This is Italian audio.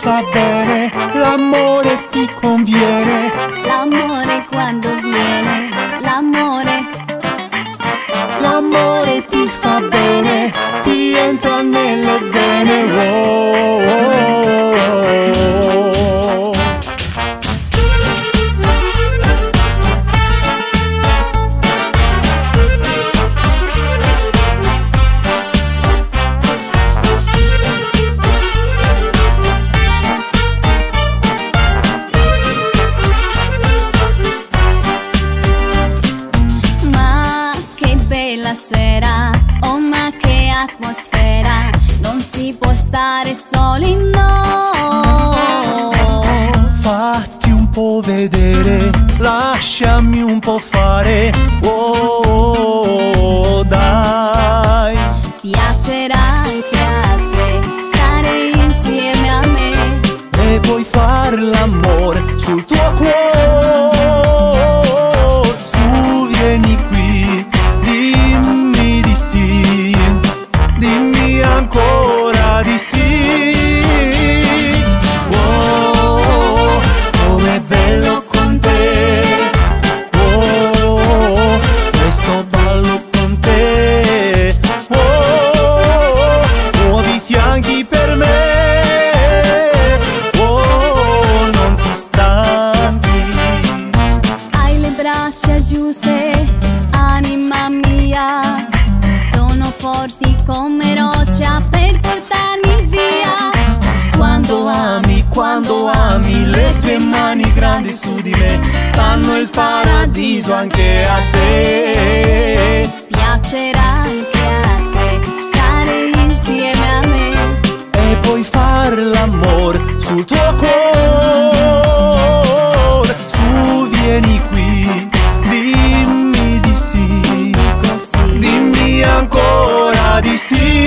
fa bene, l'amore ti conviene. L'amore quando viene, l'amore, l'amore ti fa bene, ti entra nelle vene. Oh, oh, oh, che atmosfera, non si può stare soli no. Fatti un po' vedere, lasciami un po' fare. Oh, oh, dai. Forti come roccia per portarmi via. Quando ami, quando ami, le tue mani grandi su di me fanno il paradiso anche a te. Piacerà anche a te stare insieme a me. e puoi far l'amore sul tuo cuore. sí.